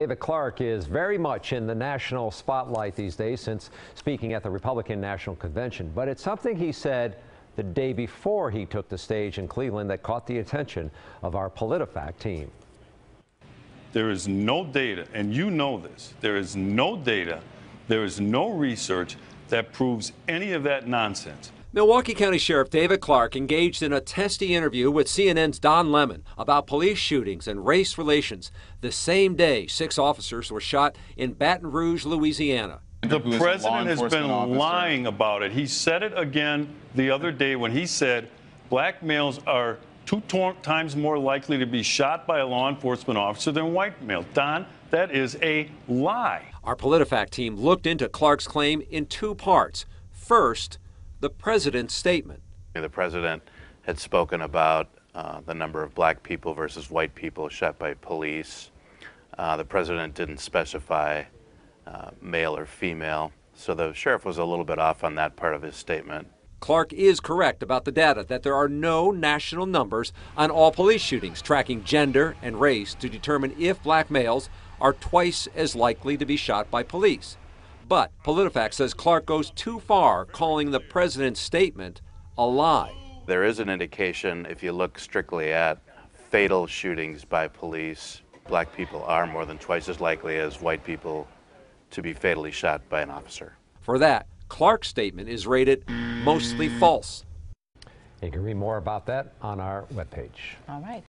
David Clarke is very much in the national spotlight these days since speaking at the Republican National Convention. But it's something he said the day before he took the stage in Cleveland that caught the attention of our PolitiFact team. There is no data, and you know this, there is no data, there is no research that proves any of that nonsense. Milwaukee County Sheriff David Clarke engaged in a testy interview with CNN's Don Lemon about police shootings and race relations the same day six officers were shot in Baton Rouge, Louisiana. The president has been officer. lying about it. He said it again the other day when he said black males are two times more likely to be shot by a law enforcement officer than white males. Don, that is a lie. Our PolitiFact team looked into Clarke's claim in two parts. First, the president's statement. The president had spoken about uh, the number of black people versus white people shot by police. Uh, the president didn't specify uh, male or female, so the sheriff was a little bit off on that part of his statement. Clarke is correct about the data that there are no national numbers on all police shootings tracking gender and race to determine if black males are twice as likely to be shot by police. But PolitiFact says Clarke goes too far, calling the president's statement a lie. There is an indication, if you look strictly at fatal shootings by police, black people are more than twice as likely as white people to be fatally shot by an officer. For that, Clarke's statement is rated mostly false. You can read more about that on our webpage. All right.